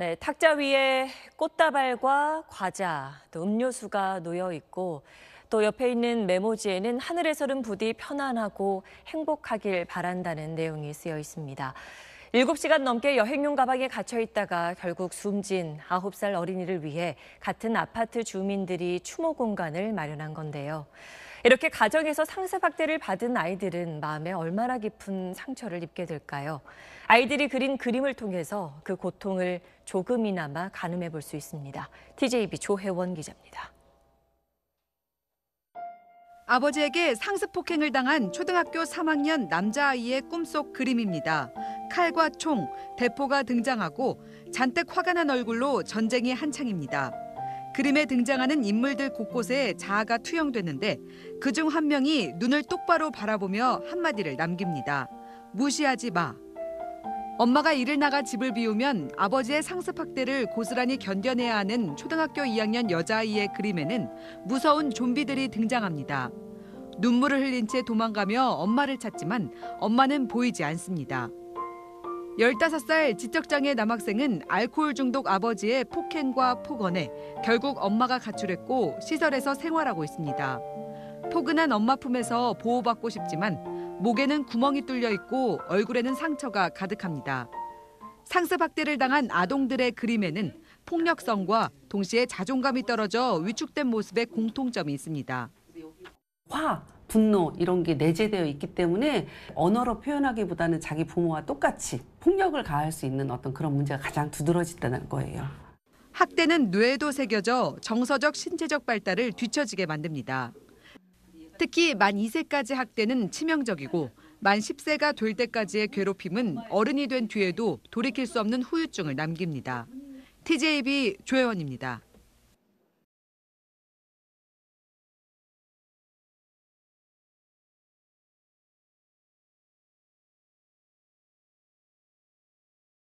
네, 탁자 위에 꽃다발과 과자, 또 음료수가 놓여 있고 또 옆에 있는 메모지에는 하늘에서는 부디 편안하고 행복하길 바란다는 내용이 쓰여 있습니다. 7시간 넘게 여행용 가방에 갇혀 있다가 결국 숨진 9살 어린이를 위해 같은 아파트 주민들이 추모 공간을 마련한 건데요. 이렇게 가정에서 상습 학대를 받은 아이들은 마음에 얼마나 깊은 상처를 입게 될까요? 아이들이 그린 그림을 통해서 그 고통을 조금이나마 가늠해 볼 수 있습니다. TJB 조혜원 기자입니다. 아버지에게 상습 폭행을 당한 초등학교 3학년 남자아이의 꿈속 그림입니다. 칼과 총, 대포가 등장하고 잔뜩 화가 난 얼굴로 전쟁이 한창입니다. 그림에 등장하는 인물들 곳곳에 자아가 투영됐는데 그중 한 명이 눈을 똑바로 바라보며 한마디를 남깁니다. 무시하지 마. 엄마가 일을 나가 집을 비우면 아버지의 상습 학대를 고스란히 견뎌내야 하는 초등학교 2학년 여자아이의 그림에는 무서운 좀비들이 등장합니다. 눈물을 흘린 채 도망가며 엄마를 찾지만 엄마는 보이지 않습니다. 15살 지적장애 남학생은 알코올 중독 아버지의 폭행과 폭언에 결국 엄마가 가출했고 시설에서 생활하고 있습니다. 포근한 엄마 품에서 보호받고 싶지만 목에는 구멍이 뚫려 있고 얼굴에는 상처가 가득합니다. 상습 학대를 당한 아동들의 그림에는 폭력성과 동시에 자존감이 떨어져 위축된 모습의 공통점이 있습니다. 화, 분노 이런 게 내재되어 있기 때문에 언어로 표현하기보다는 자기 부모와 똑같이 폭력을 가할 수 있는 어떤 그런 문제가 가장 두드러진다는 거예요. 학대는 뇌에도 새겨져 정서적 신체적 발달을 뒤처지게 만듭니다. 특히 만 2세까지 학대는 치명적이고 만 10세가 될 때까지의 괴롭힘은 어른이 된 뒤에도 돌이킬 수 없는 후유증을 남깁니다. TJB 조혜원입니다.